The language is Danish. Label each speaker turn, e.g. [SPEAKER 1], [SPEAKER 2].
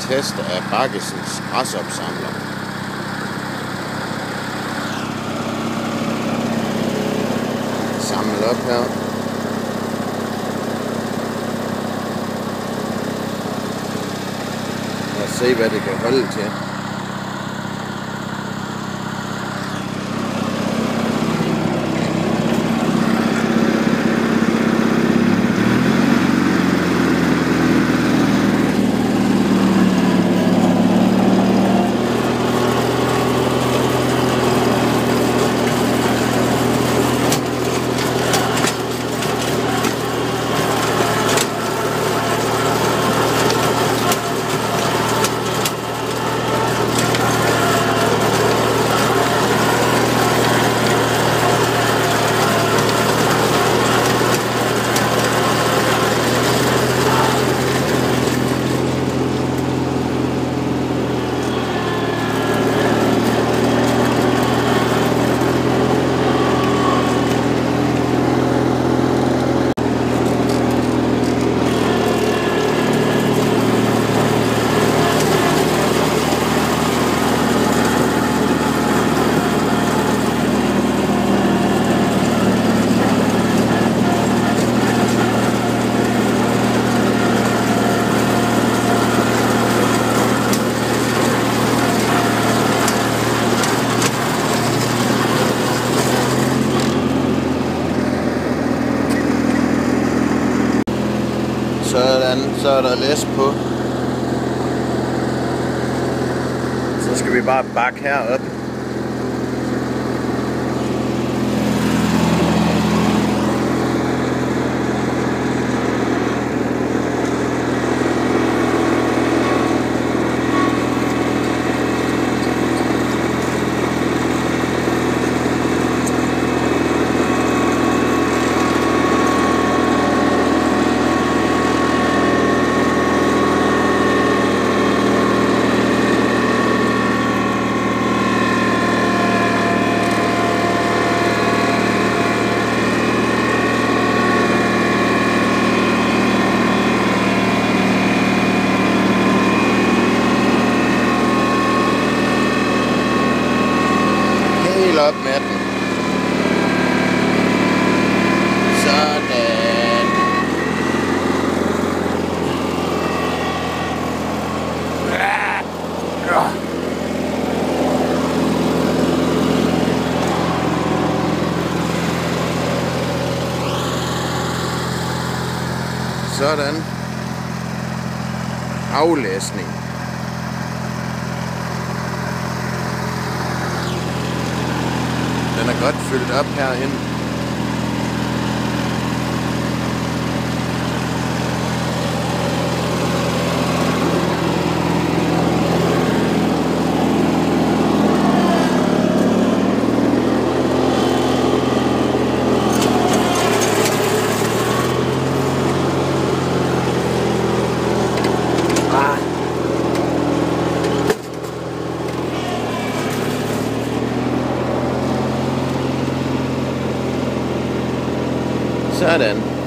[SPEAKER 1] test af Bakkesens græsopsamler. Samle op her. Lad os se, hvad det kan holde til. Sådan, så er der læs på. Så skal vi bare bakke herop. Helt op med den. Sådan. Sådan. Aflæsning. Den er godt fyldt op Sådan.